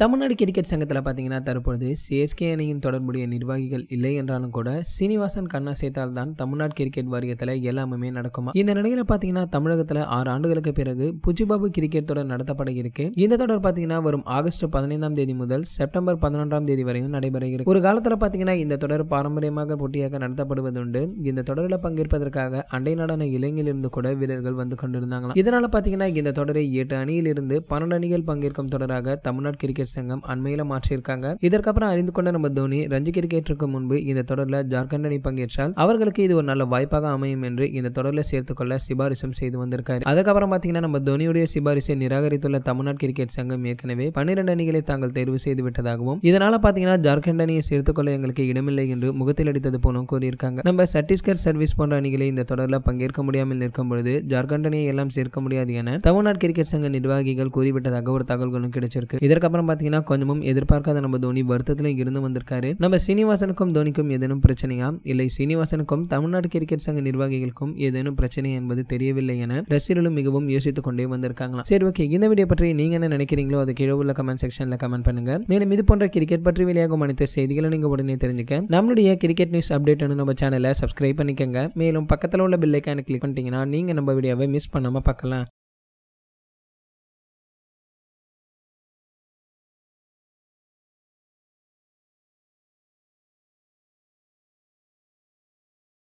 Tamil Nadu cricket சங்கத்தில் பார்த்தீங்கன்னா தற்பொழுது சிஎஸ்கே அணியின் தொடர்புடைய நிர்வாகிகள் இல்லை என்றாலும் கூட சீனிவாசன் கண்ணா சேர்த்தால் தான் தமிழ்நாடு கிரிக்கெட் வாரியத்தில் எல்லாமே நடக்குமா? இந்த நிலையில் பார்த்தீங்கன்னா தமிழகத்தில் ஆறு ஆண்டுகளுக்கு பிறகு புஜிபாபு கிரிக்கெட் தொடர் நடத்தப்பட இருக்கு. இந்த தொடர் பார்த்தீங்கன்னா வரும் ஆகஸ்ட் பதினைந்தாம் தேதி முதல் செப்டம்பர் பதினொன்றாம் தேதி வரையும் நடைபெற இருக்கு. ஒரு காலத்தில் பார்த்தீங்கன்னா இந்த தொடர் பாரம்பரியமாக போட்டியாக நடத்தப்படுவதுண்டு. இந்த தொடரில் பங்கேற்பதற்காக அண்டை நாடான இலங்கையிலிருந்து கூட வீரர்கள் வந்து கொண்டிருந்தாங்களாம். இதனால பார்த்தீங்கன்னா இந்த தொடரை எட்டு அணியிலிருந்து பன்னெண்டு அணிகள் பங்கேற்கும் தொடராக தமிழ்நாடு கிரிக்கெட் சங்கம் அண்மையில் மாற்றியிருக்காங்க. இதற்கப்புறம் அறிந்து கொண்ட நம்ம தோனி ரஞ்சி கிரிக்கெட்டிற்கு முன்பு இந்த தொடரில் ஜார்க்கண்ட் அணி பங்கேற்றால் அவர்களுக்கு இது ஒரு நல்ல வாய்ப்பாக அமையும் என்று இந்த தொடரில் சேர்த்துக்கொள்ள சிபாரிசும் செய்து வந்திருக்காரு. அதுக்கப்புறம் பார்த்தீங்கன்னா நம்ம தோனியுடைய சிபாரிசை நிராகரித்துள்ள தமிழ்நாடு கிரிக்கெட் சங்கம் ஏற்கனவே பன்னிரண்டு அணிகளை தாங்கள் தேர்வு செய்து விட்டதாகவும் இதனால பார்த்தீங்கன்னா ஜார்க்கண்ட் அணியை சேர்த்துக்கொள்ள எங்களுக்கு இடமில்லை என்று முகத்தில் அடித்தது போலும் கூறியிருக்காங்க. நம்ம சத்தீஸ்கர் சர்வீஸ் போன்ற அணிகளை இந்த தொடரில் பங்கேற்க முடியாமல் நிற்கும் பொழுது ஜார்க்கண்ட் அணியை எல்லாம் சேர்க்க முடியாது என தமிழ்நாடு கிரிக்கெட் சங்க நிர்வாகிகள் கூறிவிட்டதாக ஒரு தகவல்களும் கிடைச்சிருக்கு. இதற்கப்புறம் பார்த்தீங்கன்னா கொஞ்சமும் எதிர்பார்க்காத நம்ம தோனி வருத்தத்தில் இருந்து வந்திருக்காரு. நம்ம சீனிவாசனுக்கும் தோனிக்கும் ஏதேனும் பிரச்சனையா? இல்லை சீனிவாசனுக்கும் தமிழ்நாடு கிரிக்கெட் சங்க நிர்வாகிகளுக்கும் ஏதேனும் பிரச்சனை என்பது தெரியவில்லை என ரசிகர்களும் மிகவும் யோசித்துக் கொண்டே வந்திருக்காங்களா சரி ஓகே. இந்த வீடியோ பற்றி நீங்க என்ன நினைக்கிறீங்களோ அது கீழே உள்ள கமெண்ட் செக்ஷன்ல கமெண்ட் பண்ணுங்க. மேலும் இது போன்ற கிரிக்கெட் பற்றி வெளியாகும் அனைத்து செய்திகளை நீங்க உடனே தெரிஞ்சுக்க. நம்மளுடைய கிரிக்கெட் நியூஸ் அப்டேட் நம்ம சேனலை சப்ஸ்கிரைப் பண்ணிக்கங்க. மேலும் பக்கத்தில் உள்ள பில்லைக்கான கிளிக் பண்ணிட்டீங்கன்னா நீங்க நம்ம வீடியோவை மிஸ் பண்ணாம பார்க்கலாம்.